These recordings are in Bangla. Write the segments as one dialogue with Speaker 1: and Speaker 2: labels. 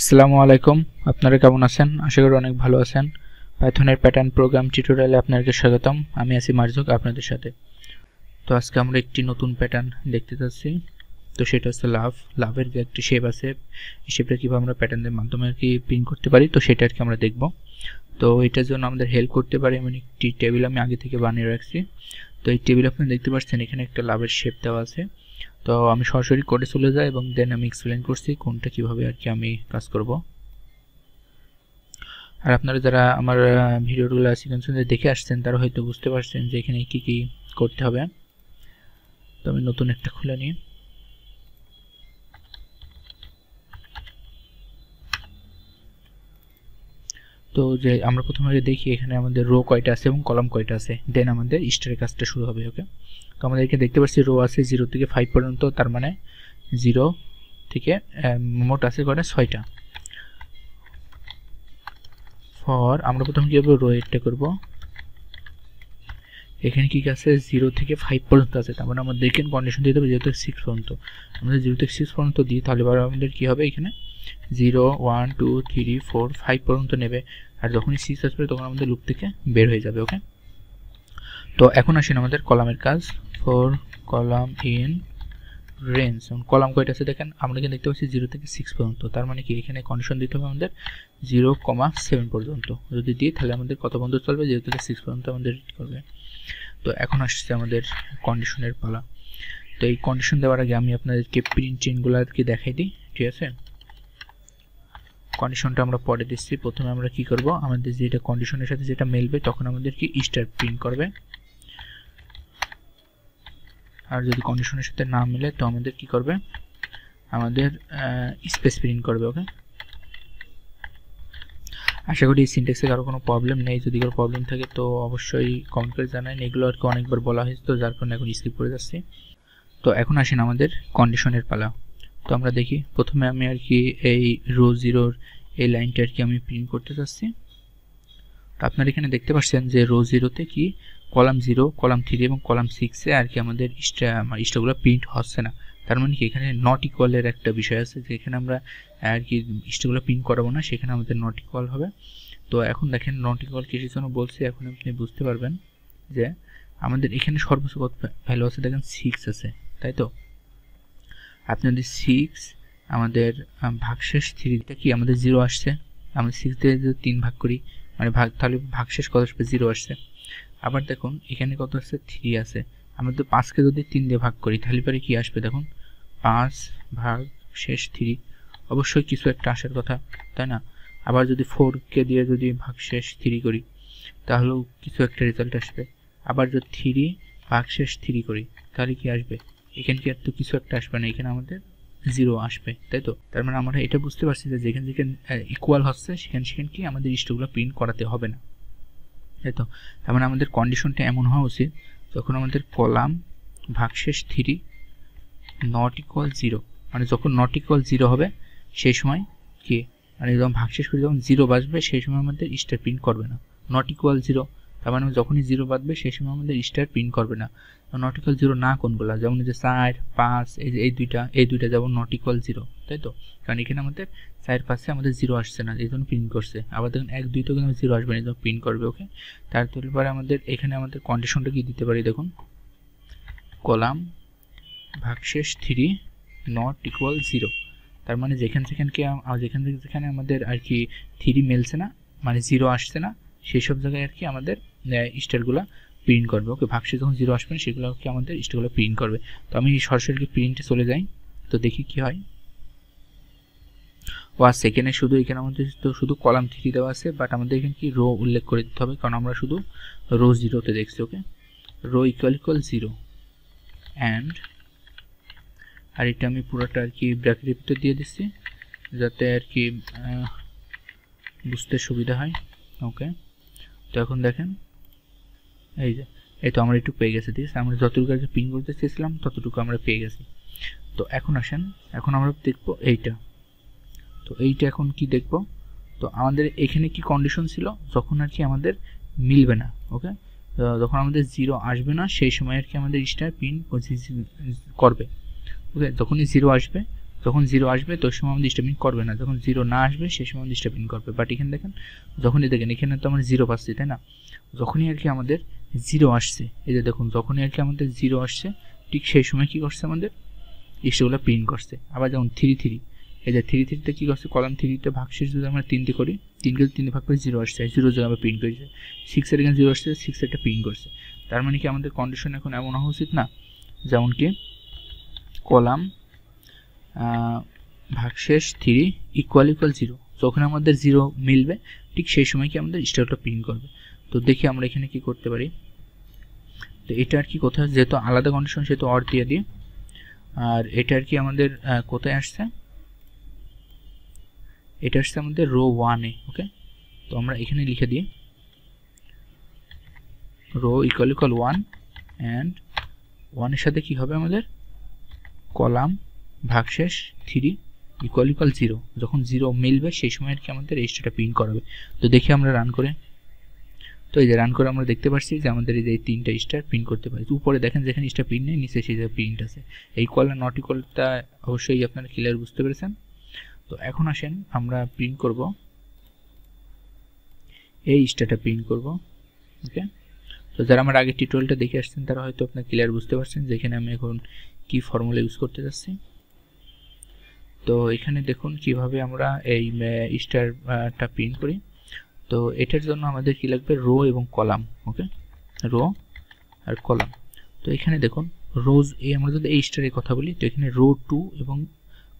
Speaker 1: আসসালামু আলাইকুম। আপনারা কেমন আছেন? আশা করি অনেক ভালো আছেন। পাইথনের প্যাটার্ন প্রোগ্রাম টিউটোরিয়ালে আপনাদেরকে স্বাগতম। আমি আছি মার্জুক আপনাদের সাথে। তো আজকে আমরা একটি নতুন প্যাটার্ন দেখতে যাচ্ছি। তো সেটা হচ্ছে লাভ। লাভের যে একটি শেপ আছে, এই শেপটা কীভাবে আমরা প্যাটার্নের মাধ্যমে আর কি প্রিন্ট করতে পারি, তো সেটা আর কি আমরা দেখব। তো এটার জন্য আমাদের হেল্প করতে পারি এমন একটি টেবিল আমি আগে থেকে বানিয়ে রাখছি। তো এই টেবিল আপনি দেখতে পাচ্ছেন, এখানে একটা লাভের শেপ দেওয়া আছে। তো আমি সরাসরি কোডে চলে যাই এবং দেন আমি এক্সপ্লেন করছি কোনটা কীভাবে আর কি আমি কাজ করব। আর আপনারা যারা আমার ভিডিওগুলো সিকোয়েন্স দেখে আসছেন, তারা হয়তো বুঝতে পারছেন যে এখানে কি কি করতে হবে। তো আমি নতুন একটা খুলে নিই। তো যে আমরা প্রথমে দেখি এখানে আমাদের রো কয়টা আছে এবং কলাম কয়টা আছে। দেন আমাদের স্টারের কাজটা শুরু হবে ওকে তো আমাদেরকে দেখতে পাচ্ছি রো আছে জিরো থেকে ফাইভ পর্যন্ত, তার মানে জিরো থেকে মোট আছে কয়টা? ছয়টা। ফর আমরা প্রথমে কীভাবে রো এডটা করব। এখানে কি আছে? জিরো থেকে ফাইভ পর্যন্ত আছে, তার মানে আমাদের দেখেন কন্ডিশন দিতে হবে জিরো থেকে সিক্স পর্যন্ত। আমরা জিরো থেকে সিক্স পর্যন্ত দিই, তাহলে এবার আমাদের কী হবে এখানে? Zero one two three four five পর্যন্ত নেবে। আর যখনই সিক্স আসবে, তখন আমাদের লুপ থেকে বের হয়ে যাবে ওকে তো এখন আসেন আমাদের কলামের কাজ। Four, column in, range. Column কয়টা আছে দেখেন? আমরা কিন্তু দেখতে পাচ্ছি জিরো থেকে সিক্স পর্যন্ত। তার মানে কি? এখানে কন্ডিশন দিতে হবে আমাদের জিরো কমা সেভেন পর্যন্ত। যদি দিই, তাহলে আমাদের কত পর্যন্ত চলবে? জিরো থেকে সিক্স পর্যন্ত আমাদের রিড করবে। তো এখন আসছে আমাদের কন্ডিশনের পালা। তো এই কন্ডিশন দেওয়ার আগে আমি আপনাদেরকে প্রিন্ট চেনগুলোকে দেখাই দিই। ঠিক আছে? কন্ডিশনটা আমরা পরে দিচ্ছি প্রথমে আমরা কি করব? আমাদের যেটা কন্ডিশনের সাথে যেটা মেলবে, তখন আমাদের কি স্টার প্রিন্ট করবে। আর যদি কন্ডিশনের সাথে না মিলে, তো আমাদের কি করবে? আমাদের স্পেস প্রিন্ট করবে ওকে আশা করি এই সিনটেক্সে কারও কোনো প্রবলেম নেই। যদি কারও প্রবলেম থাকে, তো অবশ্যই কমেন্ট করে জানান এগুলো আর কি অনেকবার বলা হয়েছে, তো যার কারণে এখন স্কিপ করে যাচ্ছি। তো এখন আসেন আমাদের কন্ডিশনের পালা। তো আমরা দেখি, প্রথমে আমি আর কি এই রো জিরোর এই লাইনটা আর কি আমি প্রিন্ট করতে চাচ্ছি। তো আপনারা এখানে দেখতে পাচ্ছেন যে রো জিরোতে কি? কলাম জিরো কলাম থ্রি এবং কলাম সিক্সে আর কি আমাদের ইস্টা ইস্টাগুলো প্রিন্ট হচ্ছে না। তার মানে কি এখানে নট ইকুয়ালের একটা বিষয় আছে যে এখানে আমরা আর কি ইস্টাগুলো প্রিন্ট করাবো না, সেখানে আমাদের নট ইকুয়াল হবে। তো এখন দেখেন নট ইকুয়াল কিসের জন্য বলছি, এখন আপনি বুঝতে পারবেন যে আমাদের এখানে সর্বোচ্চ কত ভ্যালু আছে? দেখেন সিক্স আছে, তাই তো? আপনাদের সিক্স আমাদের ভাগশেষ থ্রিটা কি আমাদের জিরো আসছে? আমরা সিক্স দিয়ে যদি তিন ভাগ করি মানে ভাগ, তাহলে ভাগশেষ কত আসবে? জিরো আসছে। আবার দেখুন, এখানে কত আছে থ্রি আছে। আমরা তো পাঁচকে যদি তিন দিয়ে ভাগ করি, তাহলে পরে কি আসবে দেখুন? পাঁচ ভাগ শেষ থ্রি অবশ্যই কিছু একটা আসার কথা, তাই না? আবার যদি ফোরকে দিয়ে যদি ভাগ শেষ থ্রি করি, তাহলেও কিছু একটা রেজাল্ট আসবে। আবার যদি থ্রি ভাগ শেষ থ্রি করি, তাহলে কি আসবে? এখানে কি আর তো কিছু একটা আসবে না, এখানে আমাদের জিরো আসবে, তাই তো? তার মানে আমরা এটা বুঝতে পারছি যে যেখানে যেখানে ইকুয়াল হচ্ছে, সেখানে সেখানে কি আমাদের ইস্টগুলো প্রিন্ট করাতে হবে না, তাই তো? তার মানে আমাদের কন্ডিশনটা এমন হওয়া উচিত, যখন আমাদের কলাম ভাগশেষ থ্রি নট ইকুয়াল জিরো মানে যখন নট ইকুয়াল জিরো হবে, সেই সময় কি? মানে যখন ভাগশেষ করে যখন জিরো বাজবে, সেই সময় আমাদের স্টার প্রিন্ট করবে না নট ইকুয়াল জিরো তার মানে যখনই জিরো বাঁধবে, সেই সময় আমাদের স্টার প্রিন্ট করবে না। নট ইকুয়াল জিরো না কোনগুলো, যেমন যে চার পাঁচ, এই যে এই দুইটা এই দুইটা যেমন নট ইকুয়াল জিরো তাই তো? কারণ এখানে আমাদের চার পাশে আমাদের জিরো আসছে না, এই জন্য প্রিন্ট করছে। আবার দেখুন, এক দুইটা কিন্তু জিরো আসবে না, এই জন্য প্রিন্ট করবে ওকে তার পরে আমাদের, এখানে আমাদের কন্ডিশনটা কি দিতে পারি দেখুন? কলাম ভাগশেষ থ্রি নট ইকুয়াল জিরো তার মানে যেখান সেখানকে যেখান থেকে যেখানে আমাদের আর কি থ্রি মেলছে না মানে জিরো আসছে না, সেই সব জায়গায় আর কি আমাদের স্টারগুলো প্রিন্ট করবে। ওকে ভাগশে যখন জিরো আসবে সেগুলো কি আমাদের স্টারগুলো প্রিন্ট করবে। তো আমি সরাসরি প্রিন্টে চলে যাই, তো দেখি কি হয়। ও, আর সেকেন্ডে শুধু এখানে আমাদের তো শুধু কলাম থ্রি দেওয়া আছে বাট আমাদের এখানে কি রো উল্লেখ করে দিতে হবে, কারণ আমরা শুধু রো জিরোতে দেখছি, okay? Row equal equal zero and আর এটা আমি পুরোটা আর কি ব্র্যাকেটের ভিতরে দিয়ে দিচ্ছি, যাতে আর কি বুঝতে সুবিধা হয়, ওকে? তো এখন দেখেন এই যে, এই তো আমরা একটু পেয়ে গেছি, ঠিক আছে? আমরা যতটুকু কি পিন করতে চেয়েছিলাম, ততটুকু আমরা পেয়ে গেছি। তো এখন আসেন, এখন আমরা দেখব এইটা। তো এইটা এখন কি দেখব? তো আমাদের এখানে কি কন্ডিশন ছিল? যখন আর কি আমাদের মিলবে না ওকে যখন আমাদের জিরো আসবে না, সেই সময় আর কি আমাদের স্টার পিন করবে ওকে যখনই জিরো আসবে, যখন জিরো আসবে, তো সময় আমাদের স্টেপিং করবে না। যখন জিরো না আসবে, সেই সময় আমাদের স্টেপিং করবে। বাট এখানে দেখেন, যখনই দেখেন, এখানে তো আমরা জিরো পাচ্ছি, তাই না? যখনই আর কি আমাদের জিরো আসছে। এই যে দেখুন, যখনই আর কি আমাদের জিরো আসছে, ঠিক সেই সময় কী করছে আমাদের? স্টেপগুলো প্রিন্ট করছে। আবার যেমন থ্রি থ্রি এই যে থ্রি থ্রিতে কী করছে? কলাম থ্রিতে ভাগশেষ যদি আমরা তিনটে করি তিনকে তিনটে ভাগ করে জিরো আসছে। জিরো যদি আমরা প্রিন্ট করেছি। সিক্সের এখানে জিরো আসছে সিক্স একটা প্রিন্ট করছে। তার মানে কি আমাদের কন্ডিশন এখন এমন হওয়া উচিত না? যেমন কি কলাম ভাগশেষ থ্রি ইকুয়াল ইকুয়াল জিরো যখন আমাদের জিরো মিলবে, ঠিক সেই সময় কি আমাদের স্টারটা প্রিন্ট করবে। তো দেখি আমরা এখানে কি করতে পারি। তো এটা আর কি কোথায়? যেহেতু আলাদা কন্ডিশন সেহেতু অর দিয়ে দিই। আর এটা আর কি আমাদের কোথায় আসছে? এটা আসছে আমাদের রো ওয়ানে ওকে তো আমরা এখানে লিখে দিই। Row equal equal one and ওয়ানের সাথে কি হবে আমাদের? কলাম ভাগশেষ থ্রি ইকুয়াল ইকুয়াল জিরো যখন জিরো মিলবে, সেই সময় আর কি আমাদের রেজিস্টারটা প্রিন্ট করাবে। তো দেখি আমরা রান করে তো এই যে রান করে আমরা দেখতে পাচ্ছি যে আমাদের এই যে তিনটা স্টার প্রিন্ট করতে পারি। উপরে দেখেন যেখানে স্টার প্রিন্ট নেই, নিচে সেই যে প্রিন্ট আছে। এই কল আর নট ইকুয়ালটা অবশ্যই আপনারা ক্লিয়ার বুঝতে পেরেছেন। তো এখন আসেন, আমরা প্রিন্ট করব। এই স্টারটা প্রিন্ট করব ওকে তো যারা আমার আগের টিউটোরিয়ালটা দেখে আসছেন, তারা হয়তো আপনার ক্লিয়ার বুঝতে পারছেন যেখানে আমি এখন কি ফর্মুলা ইউজ করতে যাচ্ছি। তো এখানে দেখুন কীভাবে আমরা এই স্টারটা প্রিন্ট করি। তো এটার জন্য আমাদের কি লাগবে? রো এবং কলাম ওকে রো আর কলাম। তো এখানে দেখুন রোজ এই আমরা যদি এই স্টারের কথা বলি, তো এখানে রো টু এবং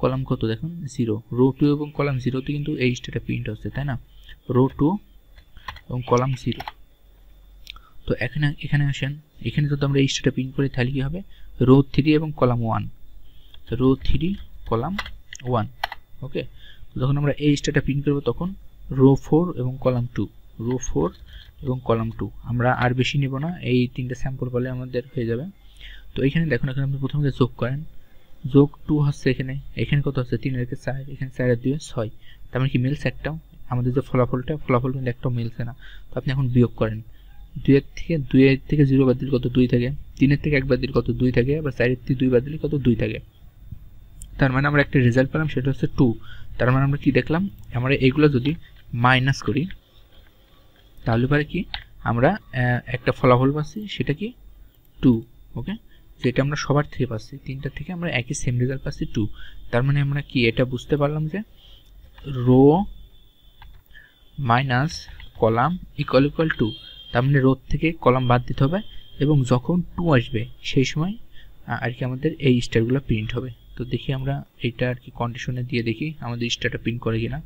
Speaker 1: কলাম কত দেখুন? জিরো রো টু এবং কলাম জিরোতে কিন্তু এই স্টারটা প্রিন্ট হচ্ছে তাই না? রো টু এবং কলাম জিরো তো এখানে এখানে আসেন। এখানে যদি আমরা এই স্টারটা প্রিন্ট করি, তাহলে কী হবে? রো থ্রি এবং column one row three column one okay যখন আমরা এই স্টারটা প্রিন্ট করব, তখন রো ফোর এবং কলাম টু রো ফোর এবং কলাম টু আমরা আর বেশি নেব না, এই তিনটে স্যাম্পল বলে আমাদের হয়ে যাবে। তো এখানে দেখুন, এখানে আপনি প্রথমে যোগ করেন, যোগ টু হচ্ছে এখানে এখানে কত হচ্ছে? তিন রেখে চার, এখানে চারের দুই ছয়। তার মানে কি মিলছে একটাও আমাদের যে ফলাফলটা, ফলাফল কিন্তু একটাও মিলছে না। তো আপনি এখন বিয়োগ করেন। দুইয়ের থেকে দুইয়ের থেকে জিরো বাদ দিলে কত? দুই থাকে। তিনের থেকে এক বাদ দিলে কত? দুই থাকে। আবার চারের থেকে দুই বাদ দিলে কত? দুই থাকে। তার মানে আমরা একটা রেজাল্ট পেলাম, সেটা হচ্ছে টু তার মানে আমরা কি দেখলাম? আমরা এইগুলো যদি মাইনাস করি, তাহলে পরে কি? আমরা একটা ফলাফল পাচ্ছি, সেটা কি? টু ওকে যেটা আমরা সবার থেকে পাচ্ছি। তিনটা থেকে আমরা একই সেম রেজাল্ট পাচ্ছি টু তার মানে আমরা কি, এটা বুঝতে পারলাম যে row minus column equal equal two তার মানে রোদ থেকে কলাম বাদ দিতে হবে এবং যখন টু আসবে, সেই সময় আর কি আমাদের এই স্টারগুলো প্রিন্ট হবে। তো দেখি আমরা এইটা আর কি কন্ডিশনে দিয়ে দেখি আমাদের স্টারটা প্রিন্ট করে কিনা।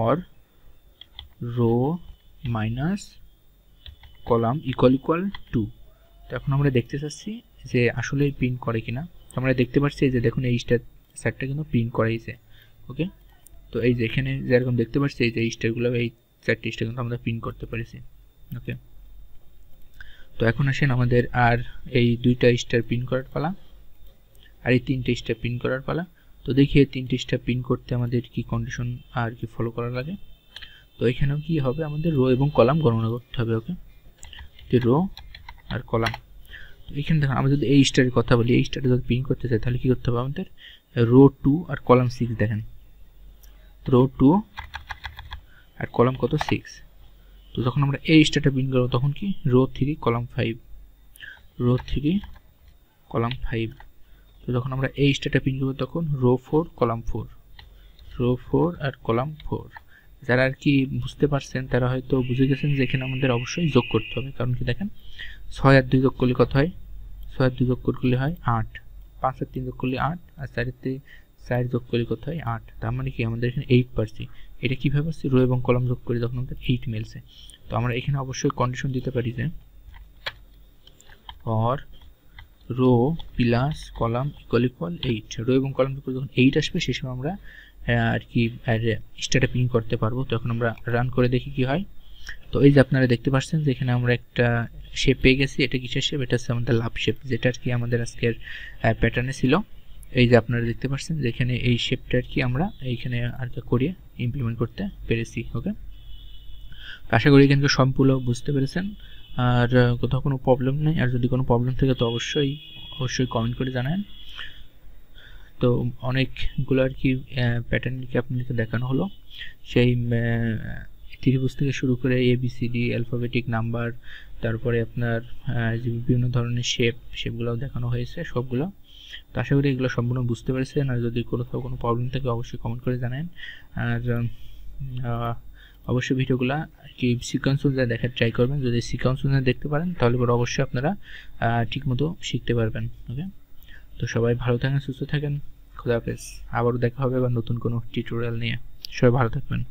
Speaker 1: Or row minus column equal equal to. তো এখন আমরা দেখতে চাচ্ছি যে আসলে প্রিন্ট করে কিনা। আমরা দেখতে পাচ্ছি যে দেখুন এই স্টার সেটটা কিন্তু প্রিন্ট করাইছে, ওকে? তো এই যে এখানে যেরকম দেখতে পাচ্ছি, এই যে স্টারগুলো, এই চারটি স্টার কিন্তু আমরা প্রিন্ট করতে পেরেছি, ওকে? তো এখন আসেন আমাদের আর এই দুইটা স্টার প্রিন্ট করার পালা, আর এই তিনটে স্টার প্রিন্ট করার পালা। তো দেখি এই তিনটে স্টার প্রিন্ট করতে আমাদের কি কন্ডিশন আর কি ফলো করা লাগে। তো এখানেও কি হবে? আমাদের রো এবং কলাম গণনা করতে হবে ওকে যে রো আর কলাম। তো এখানে দেখুন আমরা যদি এই স্টারের কথা বলি, এই স্টারটা যদি প্রিন্ট করতে চাই, তাহলে কী করতে হবে আমাদের? রো টু আর কলাম সিক্স দেখেন। রো টু আর কলাম কত? সিক্স তো যখন আমরা এই স্টারটা প্রিন্ট করব, তখন কি? Row three column five row three column five তো যখন আমরা এই স্টারটা প্রিন্ট করব, তখন row four column four row four আর কলাম ফোর যারা আর কি বুঝতে পারছেন, তারা হয়তো বুঝে গেছেন যে এখানে আমাদের অবশ্যই যোগ করতে হবে। কারণ কি দেখেন, ছয় আর দুই যোগ করলে কত হয়? ছয় আর দুই যোগ করলে হয় আট। পাঁচ আর তিন যোগ করলে আট, আর থেকে চার যোগ করলে কত হয়? আট। তার মানে কি আমাদের এখানে এইট পাচ্ছি এটা কীভাবে পাচ্ছি রো এবং কলম যোগ করে যখন আমাদের এইট মিলছে। তো আমরা এখানে অবশ্যই কন্ডিশন দিতে পারি যে or row plus column equal equal eight row এবং কলাম যখন এইট আসবে সেই সময় আমরা আর কি স্টার্টে প্রিন্ট করতে পারব। তখন আমরা রান করে দেখি কি হয়। তো এই যে আপনারা দেখতে পাচ্ছেন যে এখানে আমরা একটা শেপ পেয়ে গেছি। এটা কিসের শেপ এটা হচ্ছে আমাদের লাভ শেপ যেটা আর কি আমাদের আজকের প্যাটার্নে ছিল। এই যে আপনারা দেখতে পাচ্ছেন যে এখানে এই শেপটা আর কি আমরা এইখানে আর কি করিয়ে ইমপ্লিমেন্ট করতে পেরেছি ওকে আশা করি কিন্তু সম্পূর্ণ বুঝতে পেরেছেন। আর কোথাও কোনো প্রবলেম নেই। আর যদি কোনো প্রবলেম থাকে, তো অবশ্যই অবশ্যই কমেন্ট করে জানান। তো অনেকগুলো আর কি প্যাটার্ন কি আপনাদেরকে দেখানো হলো? সেই ত্রিভুজ থেকে শুরু করে A B C D alphabetic number তারপরে আপনার যে বিভিন্ন ধরনের শেপ শেপগুলোও দেখানো হয়েছে সবগুলো। তো আশা করি এগুলো সম্পূর্ণ বুঝতে পেরেছেন। আর যদি কোথাও কোনো প্রবলেম থাকে অবশ্যই কমেন্ট করে জানান আর অবশ্যই ভিডিওগুলো কি সিকোয়েন্স অনুযায়ী দেখার ট্রাই করবেন। যদি সিকোয়েন্স অনুযায়ী দেখতে পারেন, তাহলে পরে অবশ্যই আপনারা ঠিকমতো শিখতে পারবেন ওকে তো সবাই ভালো থাকেন, সুস্থ থাকেন। খোদাহাফেজ আবারও দেখা হবে বা নতুন কোনো টিউটোরিয়াল নিয়ে। সবাই ভালো থাকবেন।